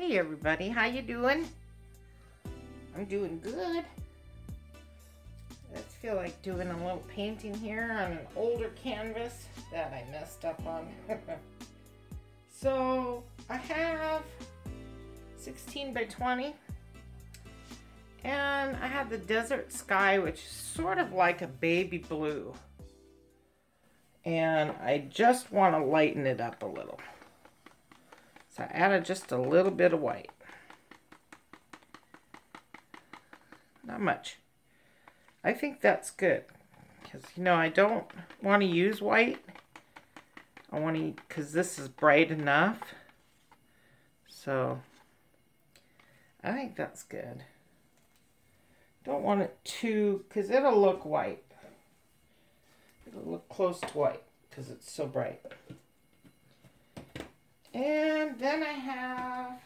Hey everybody, how you doing? I'm doing good. I feel like doing a little painting here on an older canvas that I messed up on. so I have 16 by 20 and I have the desert sky which is sort of like a baby blue and I just want to lighten it up a little. So I added just a little bit of white. Not much. I think that's good. Because, you know, I don't want to use white. I want to, because this is bright enough. So, I think that's good. Don't want it too, because it'll look white. It'll look close to white, because it's so bright. And then I have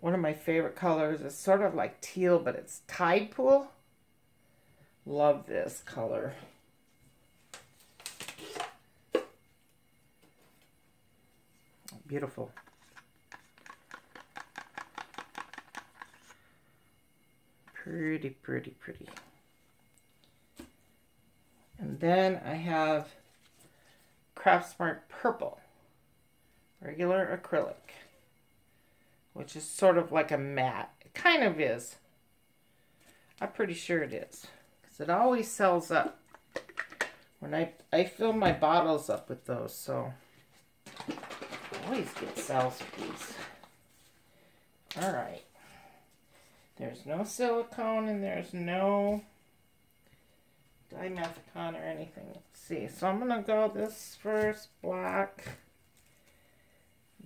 one of my favorite colors. It's sort of like teal, but it's Tide Pool. Love this color. Beautiful. Pretty, pretty, pretty. And then I have Craftsmart Purple. Regular acrylic. Which is sort of like a matte. It kind of is. I'm pretty sure it is because it always cells up when I I fill my bottles up with those so I always get sales with these all right there's no silicone and there's no dimethicone or anything let's see so I'm gonna go this first black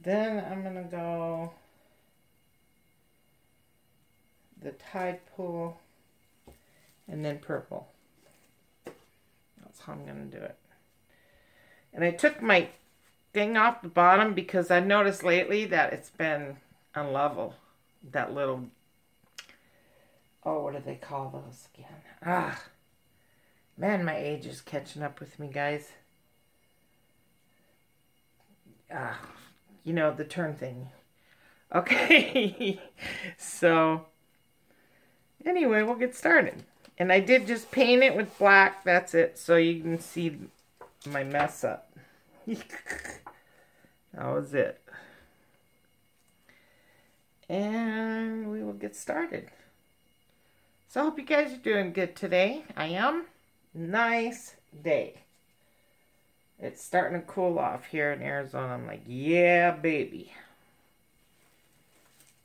then I'm gonna go the Tide Pool and then purple. That's how I'm going to do it. And I took my thing off the bottom because I noticed lately that it's been unlevel. That little, oh, what do they call those again? Ah, man, my age is catching up with me, guys. Ah, you know, the turn thing. Okay, so anyway, we'll get started. And I did just paint it with black. That's it. So you can see my mess up. that was it. And we will get started. So I hope you guys are doing good today. I am. Nice day. It's starting to cool off here in Arizona. I'm like, yeah, baby.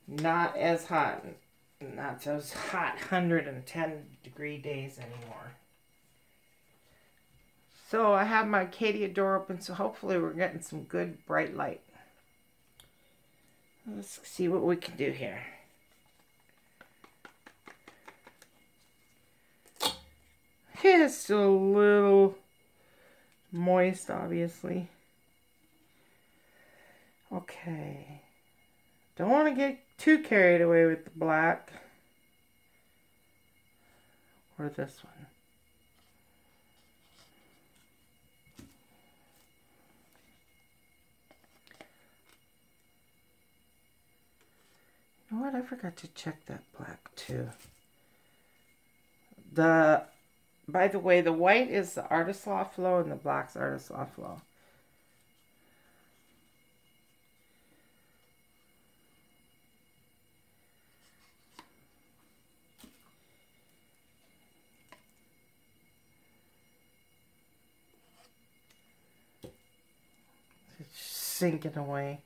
Not as hot not those hot 110 degree days anymore. So I have my Arcadia door open, so hopefully we're getting some good bright light. Let's see what we can do here. It's a little moist, obviously. Okay. Don't want to get too carried away with the black. Or this one. You know what? I forgot to check that black too. The, by the way, the white is the Artist Loft Flow and the black's Artist Loft Flow. sinking away.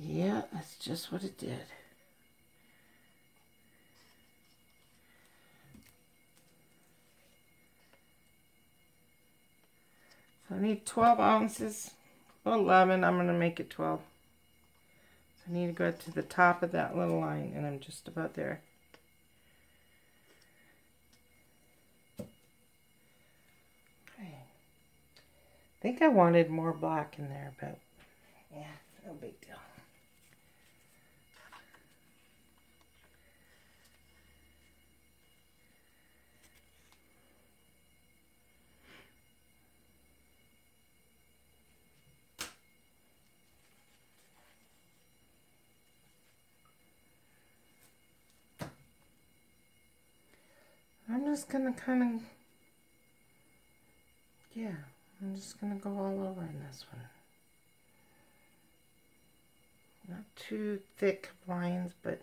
Yeah, that's just what it did. I need 12 ounces, 11, I'm going to make it 12. So I need to go to the top of that little line, and I'm just about there. I think I wanted more black in there, but yeah, no big deal. Just going to kind of, yeah, I'm just going to go all over in this one. Not too thick lines, but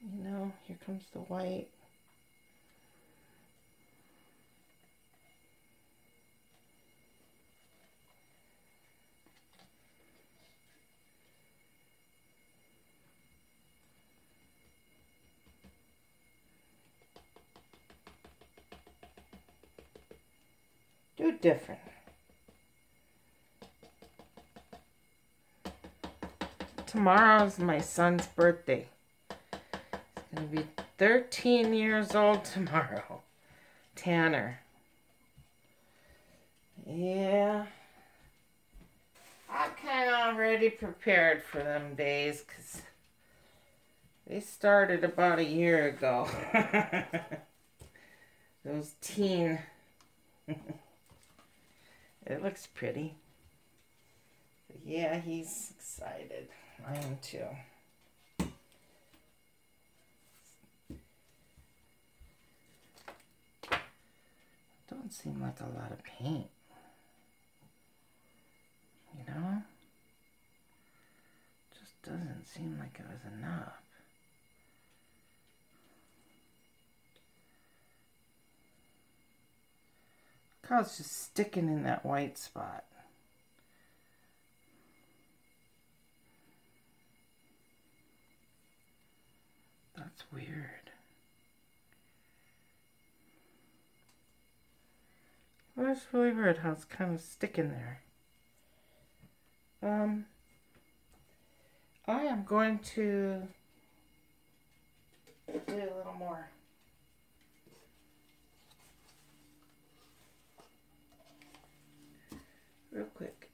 you know, here comes the white. do different. Tomorrow's my son's birthday. He's going to be 13 years old tomorrow. Tanner. Yeah. I'm kind of already prepared for them days because they started about a year ago. Those teen It looks pretty. yeah, he's excited. I am too. Don't seem like a lot of paint. You know? Just doesn't seem like it was enough. I just sticking in that white spot. That's weird. Well, that's really weird how it's kind of sticking there. Um, I am going to do a little more. Real quick.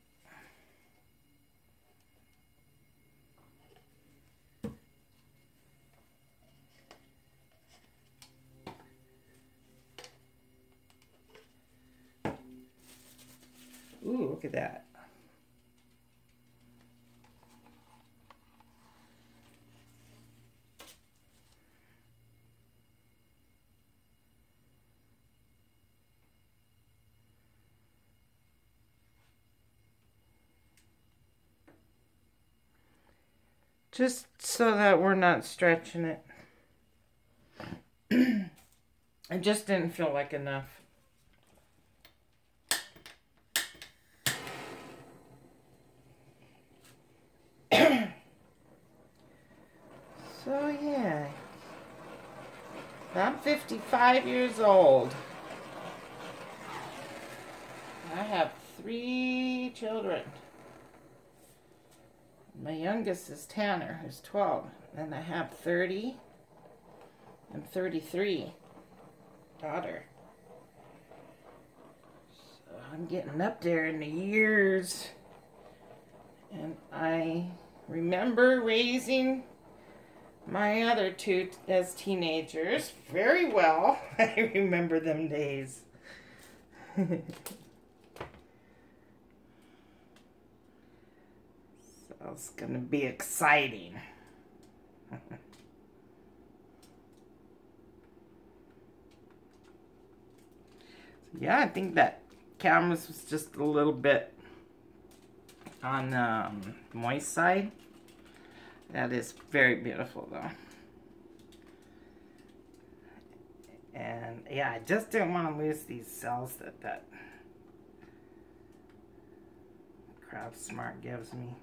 Ooh, look at that. Just so that we're not stretching it. I just didn't feel like enough. so yeah. I'm 55 years old. I have three children. My youngest is Tanner, who's 12. And I have 30 and 33 daughter. So I'm getting up there in the years. And I remember raising my other two as teenagers very well. I remember them days. It's going to be exciting. yeah, I think that canvas was just a little bit on the um, moist side. That is very beautiful though. And yeah, I just didn't want to lose these cells that that Craft Smart gives me.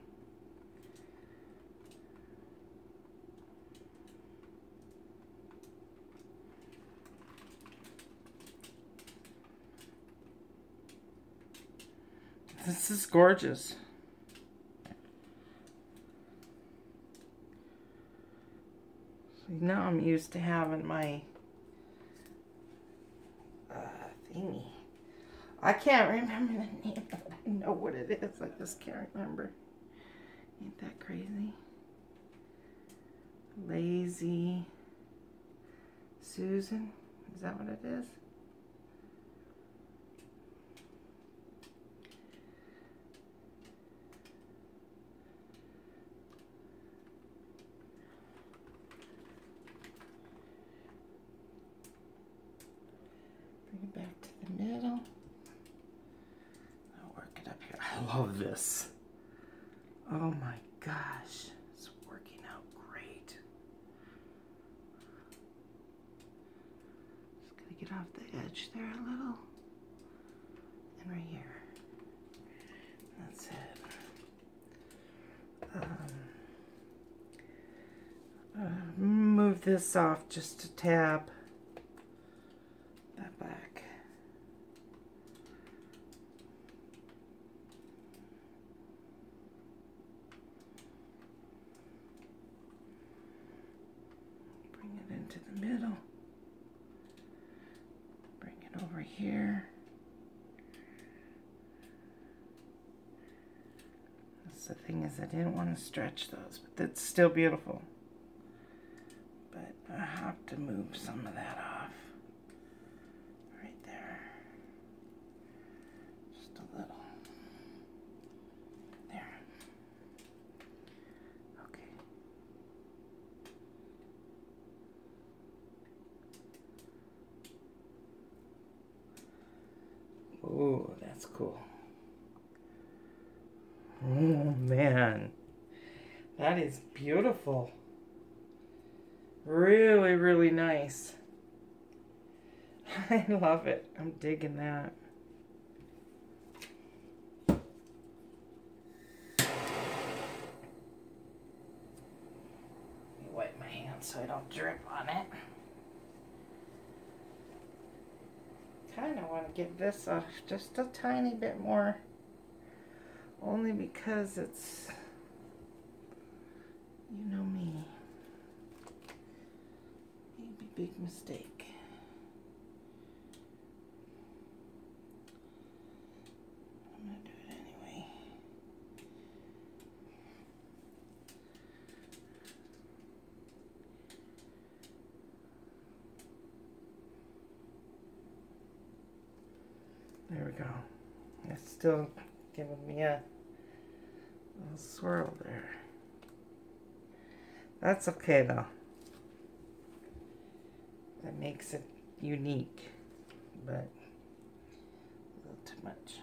This is gorgeous. Now I'm used to having my uh, thingy. I can't remember the name but. I know what it is. I just can't remember. Ain't that crazy? Lazy Susan. Is that what it is? back to the middle. I'll work it up here. I love this. Oh my gosh, it's working out great. Just gonna get off the edge there a little. And right here. That's it. Um, uh, move this off just a tap. Into the middle. Bring it over here. That's the thing is I didn't want to stretch those, but that's still beautiful. But I have to move some of that. Right there. Just a little. There. Okay. Ooh, that's cool. Oh man, that is beautiful. Really, really nice. I love it. I'm digging that. Wipe my hands so I don't drip on it. Kind of want to get this off just a tiny bit more. Only because it's, you know me, maybe big mistake. I'm gonna do it anyway. There we go. It's still giving me a little swirl there. That's okay though. That makes it unique, but a little too much.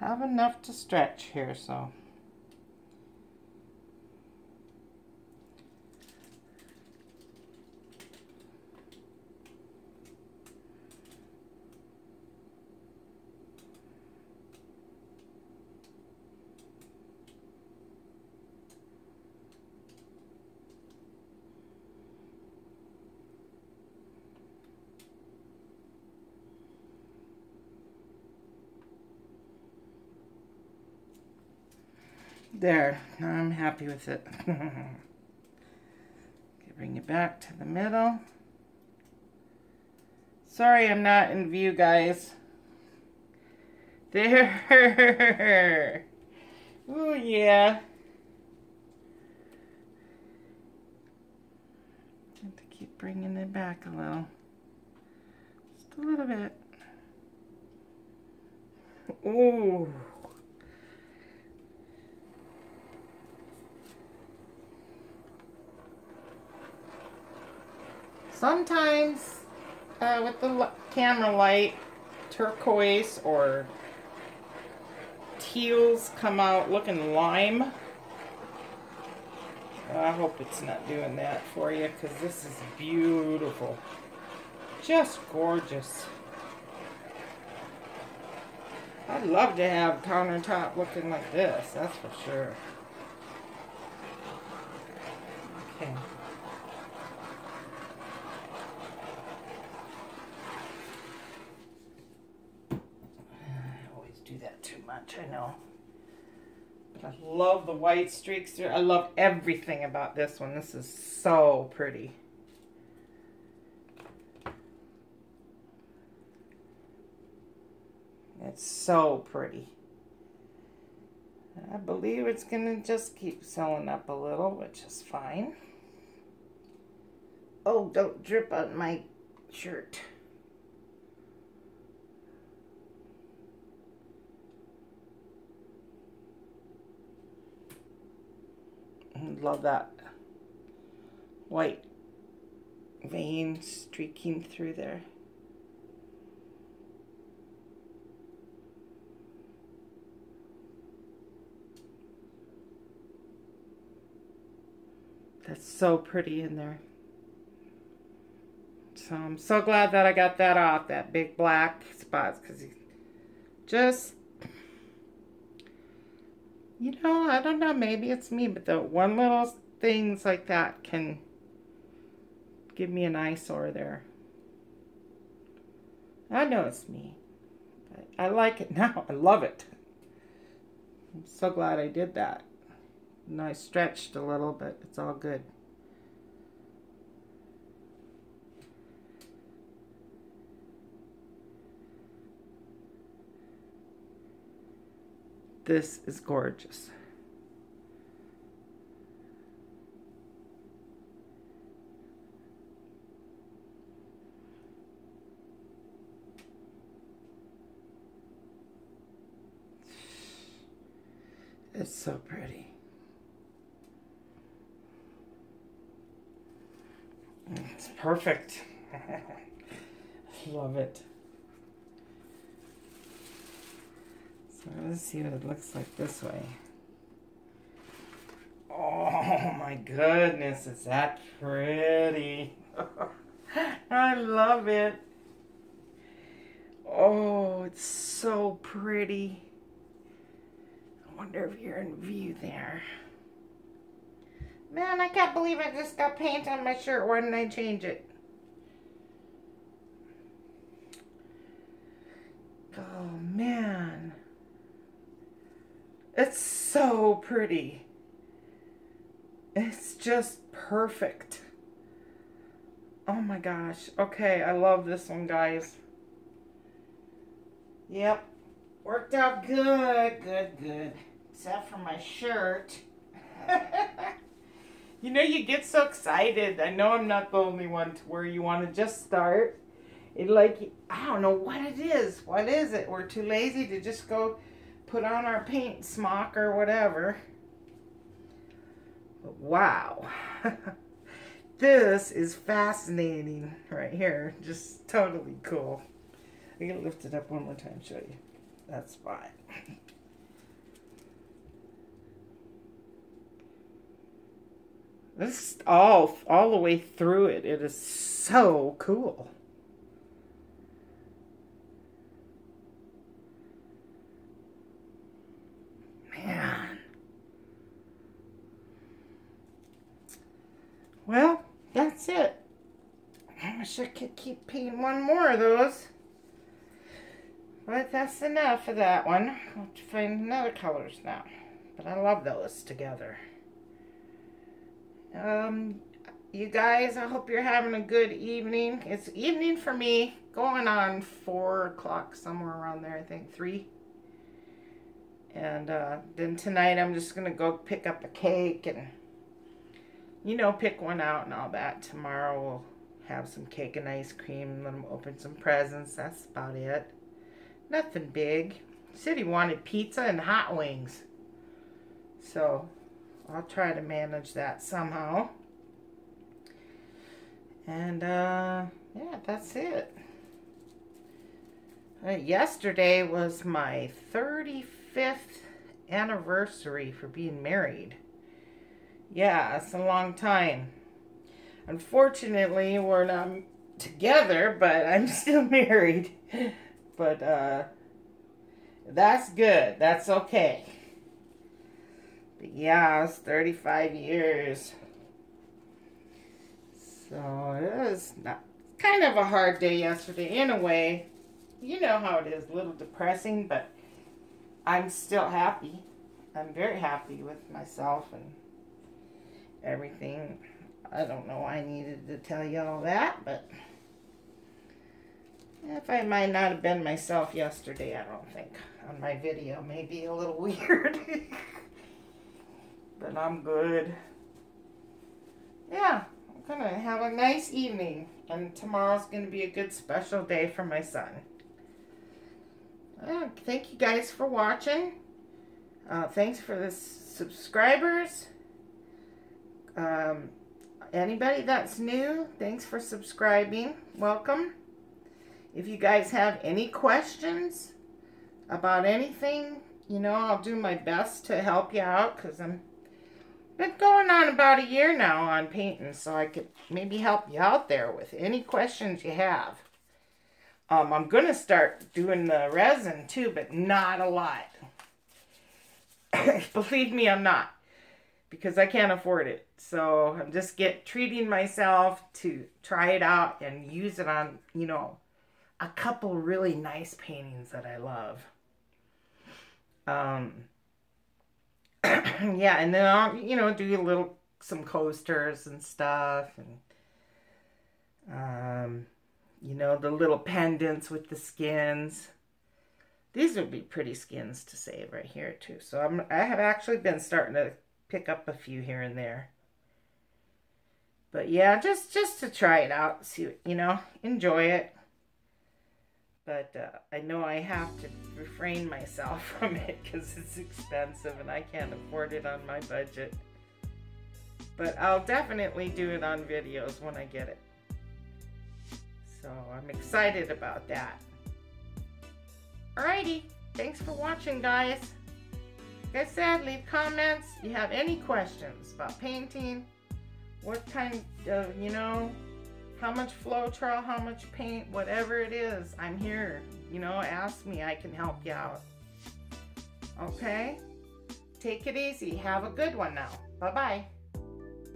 Have enough to stretch here, so. There, now I'm happy with it. bring it back to the middle. Sorry I'm not in view, guys. There. Oh, yeah. Have to keep bringing it back a little. Just a little bit. Ooh. Sometimes uh, with the camera light, turquoise or teals come out looking lime. I hope it's not doing that for you because this is beautiful. Just gorgeous. I'd love to have countertop looking like this, that's for sure. Okay. do that too much, I know. But I love the white streaks. I love everything about this one. This is so pretty. It's so pretty. I believe it's going to just keep selling up a little, which is fine. Oh, don't drip on my shirt. love that white vein streaking through there. That's so pretty in there. So I'm so glad that I got that off, that big black spots, because just you know, I don't know, maybe it's me, but the one little things like that can give me an eyesore there. I know it's me. But I like it now. I love it. I'm so glad I did that. And I stretched a little, but it's all good. This is gorgeous. It's so pretty. It's perfect. Love it. Let's see what it looks like this way. Oh my goodness, is that pretty? I love it. Oh, it's so pretty. I wonder if you're in view there. Man, I can't believe I just got paint on my shirt. Why didn't I change it? Oh, man. It's so pretty. It's just perfect. Oh my gosh. Okay, I love this one, guys. Yep. Worked out good, good, good. Except for my shirt. you know, you get so excited. I know I'm not the only one to where you want to just start. It like, I don't know what it is. What is it? We're too lazy to just go put on our paint smock or whatever. Wow. this is fascinating right here. Just totally cool. I'm going to lift it up one more time show you. That's fine. This all all the way through it. It is so cool. Man. Well, that's it. I wish I could keep painting one more of those. But that's enough of that one. I'll have to find another colors now. But I love those together. Um, you guys, I hope you're having a good evening. It's evening for me. Going on 4 o'clock, somewhere around there, I think. 3. And uh, then tonight I'm just going to go pick up a cake and, you know, pick one out and all that. Tomorrow we'll have some cake and ice cream let them open some presents. That's about it. Nothing big. He wanted pizza and hot wings. So, I'll try to manage that somehow. And, uh, yeah, that's it. Uh, yesterday was my 35th anniversary for being married. Yeah, it's a long time. Unfortunately, we're not together, but I'm still married. But, uh, that's good. That's okay. But yeah, it's 35 years. So it was not, kind of a hard day yesterday in a way. You know how it is, a little depressing, but I'm still happy. I'm very happy with myself and everything. I don't know why I needed to tell you all that, but if I might not have been myself yesterday, I don't think, on my video. Maybe a little weird. but I'm good. Yeah, I'm going to have a nice evening. And tomorrow's going to be a good special day for my son. Uh, thank you guys for watching. Uh, thanks for the subscribers. Um, anybody that's new, thanks for subscribing. Welcome. If you guys have any questions about anything, you know, I'll do my best to help you out because I'm been going on about a year now on painting, so I could maybe help you out there with any questions you have. Um, I'm going to start doing the resin too, but not a lot. Believe me, I'm not. Because I can't afford it. So I'm just get treating myself to try it out and use it on, you know, a couple really nice paintings that I love. Um, yeah, and then I'll, you know, do a little, some coasters and stuff. And, um, you know, the little pendants with the skins. These would be pretty skins to save right here too. So I'm, I have actually been starting to pick up a few here and there. But yeah, just, just to try it out, see, you know, enjoy it. But uh, I know I have to refrain myself from it because it's expensive and I can't afford it on my budget. But I'll definitely do it on videos when I get it. So I'm excited about that. Alrighty, thanks for watching guys. I said, leave comments. You have any questions about painting, what kind of, you know, how much Floetrol, how much paint, whatever it is, I'm here. You know, ask me, I can help you out. Okay? Take it easy. Have a good one now. Bye-bye.